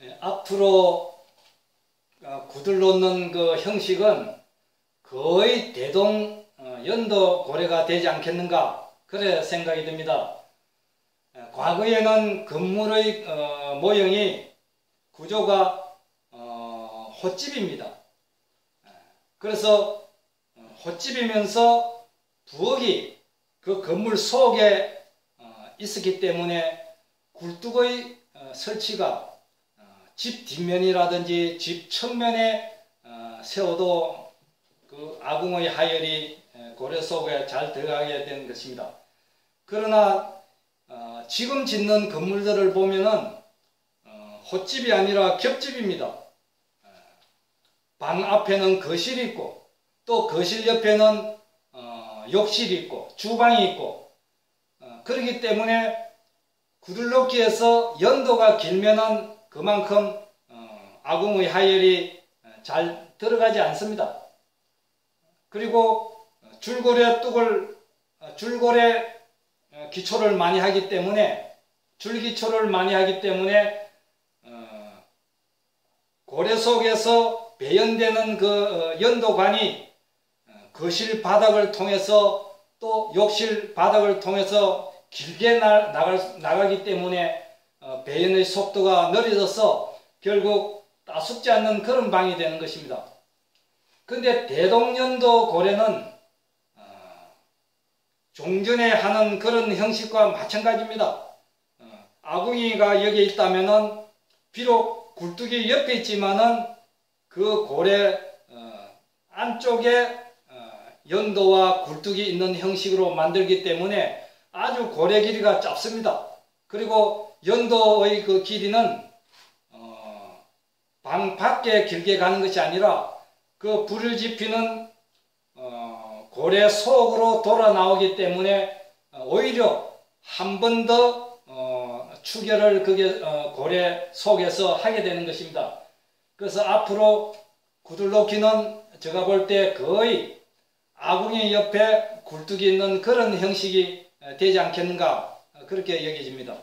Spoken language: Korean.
예, 앞으로 어, 구들 놓는 그 형식은 거의 대동 어, 연도 고래가 되지 않겠는가 그래 생각이 듭니다. 예, 과거에는 건물의 어, 모형이 구조가 헛집입니다. 예, 그래서 헛집이면서 부엌이 그 건물 속에 있었기 때문에 굴뚝의 설치가 집 뒷면이라든지 집 측면에 어, 세워도 그 아궁의 하열이 고래 속에 잘 들어가게 된 것입니다. 그러나 어, 지금 짓는 건물들을 보면은 어, 헛집이 아니라 겹집입니다. 방 앞에는 거실이 있고 또 거실 옆에는 욕실이 있고 주방이 있고 그렇기 때문에 구들놓기에서 연도가 길면은 그만큼 어, 아궁의 하열이 어, 잘 들어가지 않습니다. 그리고 줄고래 뚝을 어, 줄고래 기초를 많이 하기 때문에 줄기초를 많이 하기 때문에 고래 속에서 배연되는 그 연도관이 거실 바닥을 통해서 또 욕실 바닥을 통해서 길게 나갈, 나가기 때문에 어, 배연의 속도가 느려져서 결국 따숩지 않는 그런 방이 되는 것입니다. 근데 대동년도 고래는 어, 종전에 하는 그런 형식과 마찬가지입니다. 어, 아궁이가 여기 있다면은 비록 굴뚝이 옆에 있지만은 그 고래 안쪽에 연도와 굴뚝이 있는 형식으로 만들기 때문에 아주 고래 길이가 짧습니다. 그리고 연도의 그 길이는 어, 방 밖에 길게 가는 것이 아니라 그 불을 지피는 어, 고래 속으로 돌아 나오기 때문에 어, 오히려 한 번더 어, 추결을 그게 어, 고래 속에서 하게 되는 것입니다. 그래서 앞으로 구들놓기는 제가 볼 때 거의 아궁이 옆에 굴뚝이 있는 그런 형식이 되지 않겠는가 그렇게 여겨집니다.